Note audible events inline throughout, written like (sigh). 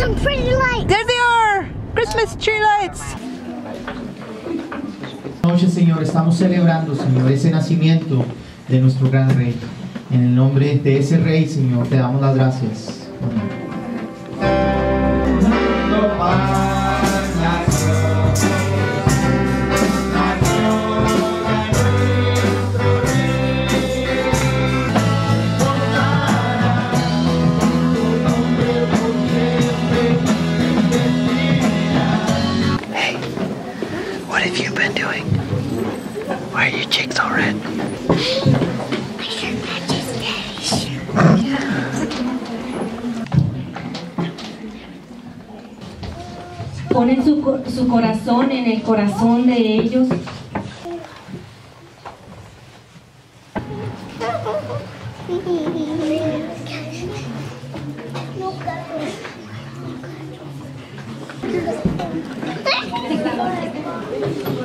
some pretty lights. There they are! Christmas tree lights! noche, Señor, estamos celebrando, Señor, ese nacimiento de nuestro gran rey. En el nombre de ese rey, Señor, te damos las gracias. Amén. Been doing? Why are your cheeks all red? Ponen su, su corazón en el corazón de ellos. (laughs)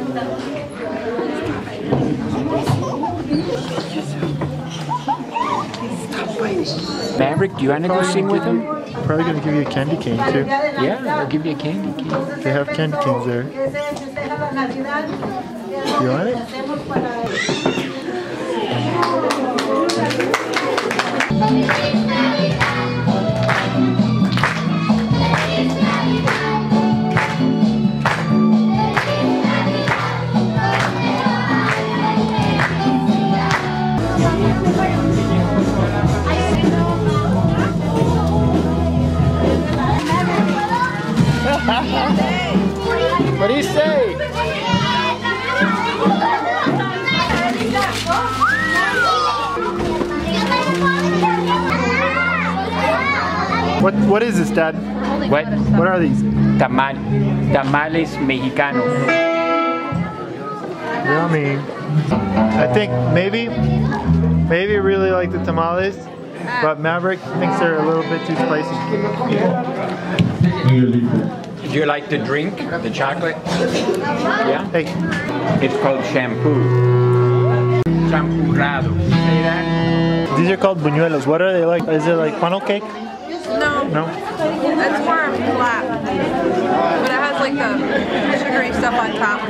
Maverick, do you want to go sing with him? Probably gonna give you a candy cane too. Yeah, I'll give you a candy cane. They have candy canes there. You want it? (laughs) What do you say? What What is this, Dad? What? What are these? Tamal, tamales mexicanos. Yummy. I think maybe, maybe really like the tamales, but Maverick thinks they're a little bit too spicy. Do you like the drink, the chocolate? Yeah? Hey, It's called shampoo. Champurrado. Say that? these are called buñuelos. What are they like? Is it like funnel cake? No, No. It's more flat. But it has like the sugary stuff on top.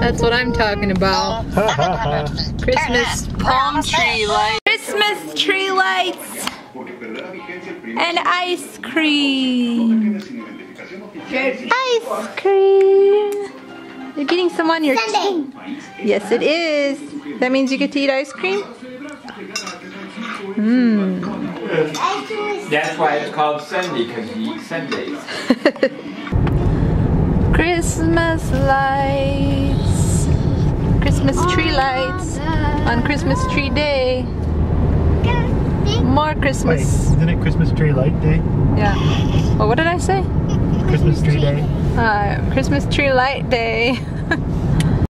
That's what I'm talking about. (laughs) Christmas palm tree lights. Christmas tree lights. And ice cream. Ice cream. You're getting some on your Sunday. Yes, it is. That means you get to eat ice cream? Mmm. That's why it's called Sunday, because you eat Sundays. (laughs) Christmas lights. Christmas tree lights on Christmas tree day. More Wait, Christmas. isn't it Christmas tree light day? Yeah. Oh, what did I say? Christmas tree day. Uh, Christmas tree light day. (laughs)